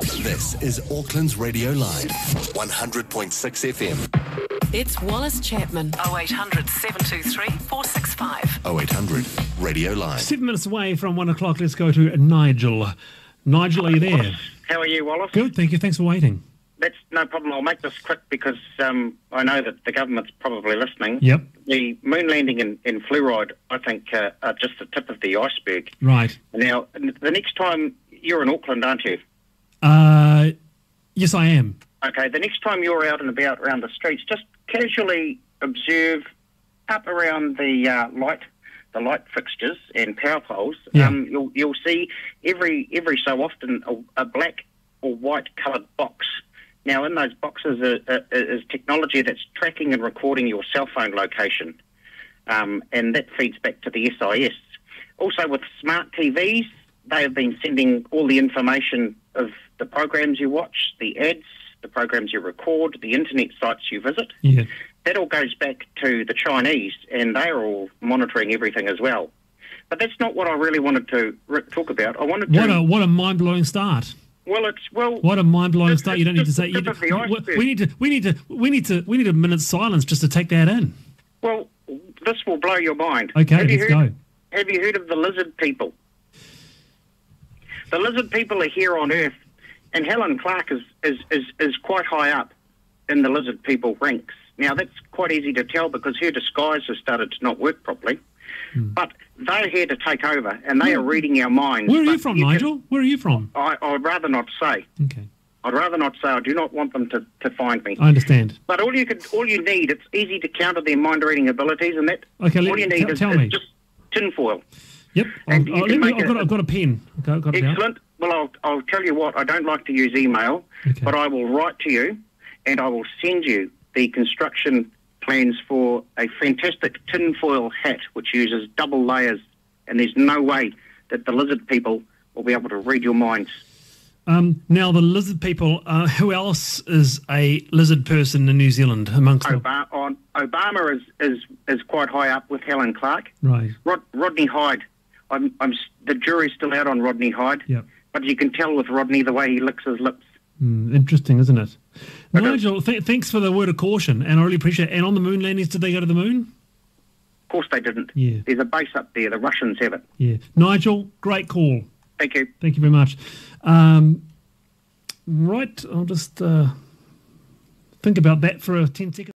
This is Auckland's Radio Live, 100.6 FM, It's Wallace Chapman. 0800 723 465. 0800 Radio Live. Seven minutes away from one o'clock. Let's go to Nigel. Nigel, are you there? How are you, Wallace? Good, thank you. Thanks for waiting. That's no problem. I'll make this quick because um, I know that the government's probably listening. Yep. The moon landing and, and fluoride, I think, uh, are just the tip of the iceberg. Right. Now, the next time you're in Auckland, aren't you? Uh, yes, I am. Okay, the next time you're out and about around the streets, just casually observe up around the uh, light, the light fixtures and power poles. Yeah. Um, you'll you'll see every every so often a, a black or white coloured box. Now, in those boxes is, is technology that's tracking and recording your cell phone location, um, and that feeds back to the SIS. Also, with smart TVs, they have been sending all the information of the programs you watch, the ads, the programs you record, the internet sites you visit. Yeah. That all goes back to the Chinese, and they are all monitoring everything as well. But that's not what I really wanted to talk about. I wanted to. What a what a mind blowing start. well, it's well. What a mind blowing start. You don't need to say. You, the tip of the we- need to. We need to. We need to. We need a minute's silence just to take that in. Well, this will blow your mind. Okay, Have let's heard, go. Have you heard of the lizard people? The lizard people are here on Earth, and Helen Clark is, is, is, is quite high up in the lizard people ranks. Now, that's quite easy to tell because her disguise has started to not work properly. Hmm. But they're here to take over, and they are reading our minds. Where are you from, can- Nigel? Where are you from? I, I'd rather not say. Okay, I'd rather not say. I do not want them to, to find me. I understand. But all you could, all you need, it's easy to counter their mind reading abilities, and that Okay, all you need tell- is, tell is me. just tinfoil. Yep. And I'll- you I'll- can me- I've, got, a- I've got a pen. I've got. Excellent. I'll, tell you what. I don't like to use email, Okay. but I will write to you, and I will send you the construction plans for a fantastic tinfoil hat, which uses double layers, and there's no way that the lizard people will be able to read your minds. Um, now the lizard people. Uh, who else is a lizard person in New Zealand amongst them? Obama, on, Obama is, is is quite high up with Helen Clark. Right. Rod, Rodney Hide. I'm, I'm, the jury's still out on Rodney Hide. Yep. But you can tell with Rodney the way he licks his lips. Mm, interesting, isn't it? Okay. Nigel, th- thanks for the word of caution, and I really appreciate. it. And on the moon landings, did they go to the moon? Of course they didn't. Yeah. There's a base up there. The Russians have it. Yeah. Nigel, great call. Thank you. Thank you very much. Um, right, I'll just uh, think about that for a 10 seconds.